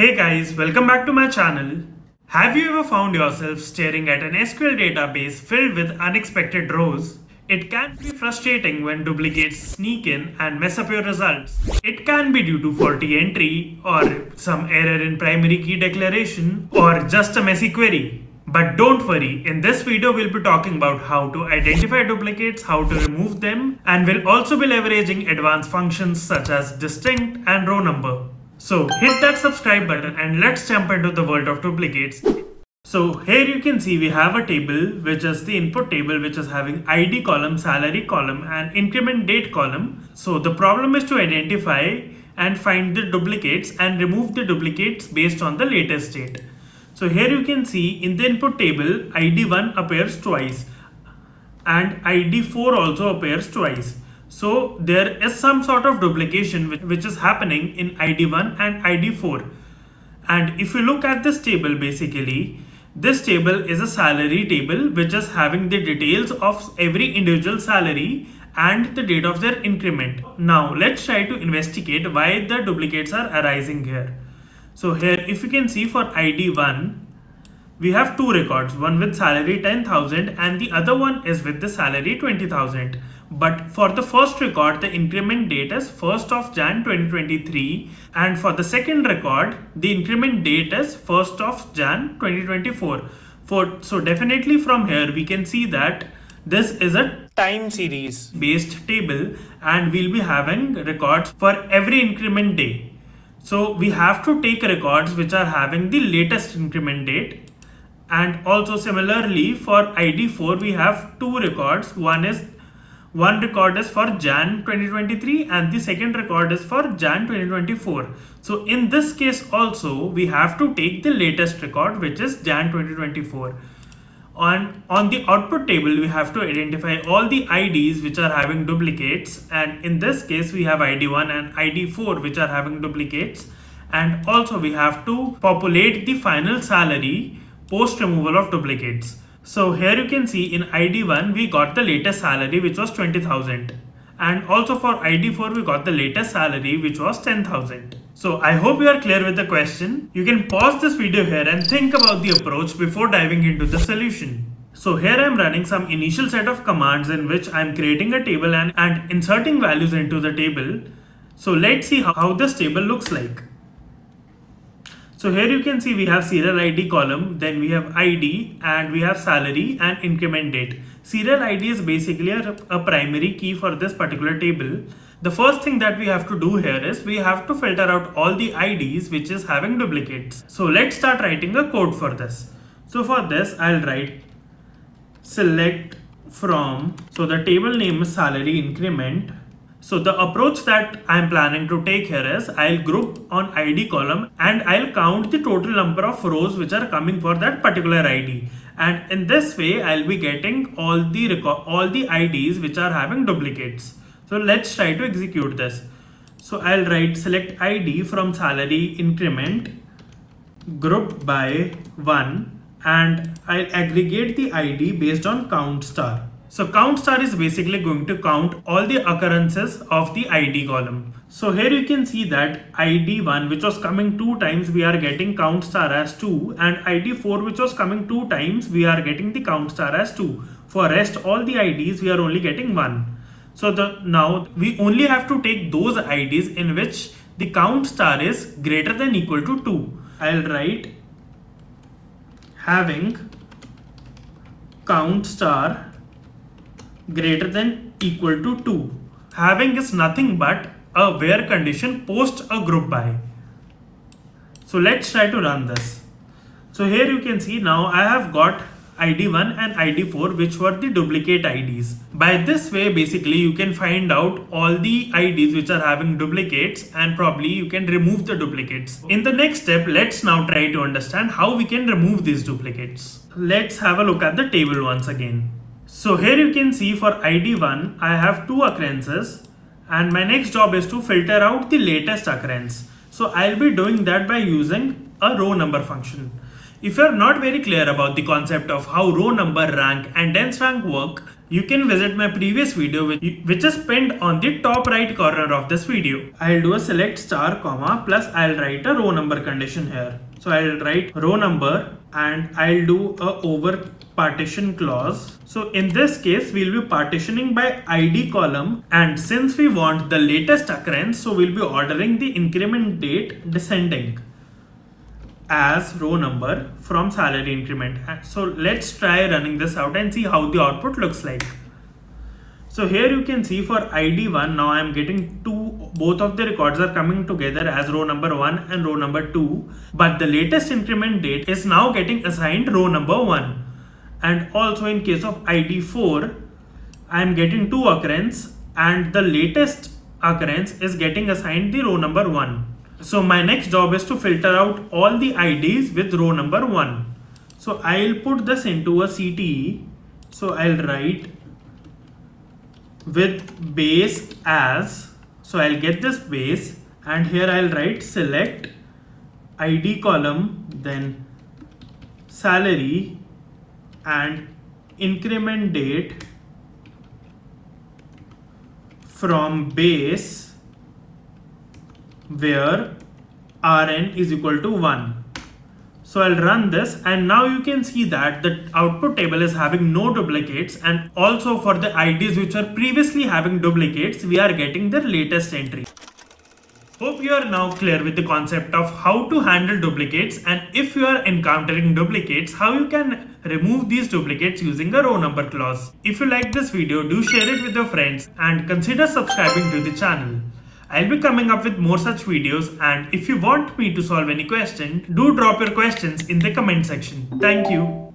Hey guys, welcome back to my channel. Have you ever found yourself staring at an SQL database filled with unexpected rows? It can be frustrating when duplicates sneak in and mess up your results. It can be due to faulty entry or some error in primary key declaration or just a messy query. But don't worry, in this video we'll be talking about how to identify duplicates, how to remove them, and we'll also be leveraging advanced functions such as distinct and row number. So hit that subscribe button and let's jump into the world of duplicates. So here you can see we have a table which is the input table which is having ID column, salary column and increment date column. So the problem is to identify and find the duplicates and remove the duplicates based on the latest date. So here you can see in the input table ID1 appears twice and ID4 also appears twice. So there is some sort of duplication which is happening in ID1 and ID4. And if you look at this table basically, this table is a salary table which is having the details of every individual salary and the date of their increment. Now let's try to investigate why the duplicates are arising here. So here if you can see for ID1, we have two records, one with salary 10,000 and the other one is with the salary 20,000. But for the first record, the increment date is 1st of Jan 2023 and for the second record, the increment date is 1st of Jan 2024. For, so definitely from here, we can see that this is a time series based table and we'll be having records for every increment day. So we have to take records which are having the latest increment date and also similarly for ID4 we have two records. One is one record is for Jan 2023 and the second record is for Jan 2024. So in this case also we have to take the latest record which is Jan 2024. On, on the output table we have to identify all the IDs which are having duplicates and in this case we have ID1 and ID4 which are having duplicates and also we have to populate the final salary post removal of duplicates. So here you can see in ID1 we got the latest salary which was 20,000 and also for ID4 we got the latest salary which was 10,000. So I hope you are clear with the question. You can pause this video here and think about the approach before diving into the solution. So here I am running some initial set of commands in which I am creating a table and, and inserting values into the table. So let's see how, how this table looks like. So here you can see we have serial ID column, then we have ID and we have salary and increment date. Serial ID is basically a, a, primary key for this particular table. The first thing that we have to do here is we have to filter out all the IDs which is having duplicates. So let's start writing a code for this. So for this I'll write select from, so the table name is salary increment so the approach that I'm planning to take here is I'll group on ID column and I'll count the total number of rows which are coming for that particular ID. And in this way, I'll be getting all the all the IDs which are having duplicates. So let's try to execute this. So I'll write select ID from salary increment group by one and I'll aggregate the ID based on count star. So count star is basically going to count all the occurrences of the ID column. So here you can see that ID1 which was coming two times we are getting count star as 2 and ID4 which was coming two times we are getting the count star as 2. For rest all the IDs we are only getting 1. So the now we only have to take those IDs in which the count star is greater than equal to 2. I'll write having count star greater than equal to 2. Having is nothing but a where condition post a group by. So let's try to run this. So here you can see now I have got ID1 and ID4 which were the duplicate IDs. By this way basically you can find out all the IDs which are having duplicates and probably you can remove the duplicates. In the next step let's now try to understand how we can remove these duplicates. Let's have a look at the table once again. So here you can see for ID1, I have two occurrences and my next job is to filter out the latest occurrence. So I'll be doing that by using a row number function. If you're not very clear about the concept of how row number rank and dense rank work, you can visit my previous video which is pinned on the top right corner of this video. I'll do a select star comma plus I'll write a row number condition here. So I'll write row number and I'll do a over partition clause. So in this case, we'll be partitioning by ID column and since we want the latest occurrence, so we'll be ordering the increment date descending as row number from salary increment. So let's try running this out and see how the output looks like. So here you can see for ID1 now I'm getting two both of the records are coming together as row number 1 and row number 2 but the latest increment date is now getting assigned row number 1 and also in case of ID4 I'm getting two occurrence and the latest occurrence is getting assigned the row number 1 so my next job is to filter out all the IDs with row number 1. So I'll put this into a CTE. So I'll write with base as. So I'll get this base and here I'll write select ID column then salary and increment date from base where Rn is equal to 1. So I'll run this and now you can see that the output table is having no duplicates and also for the IDs which are previously having duplicates, we are getting the latest entry. Hope you are now clear with the concept of how to handle duplicates and if you are encountering duplicates, how you can remove these duplicates using a row number clause. If you like this video, do share it with your friends and consider subscribing to the channel. I'll be coming up with more such videos and if you want me to solve any question, do drop your questions in the comment section. Thank you.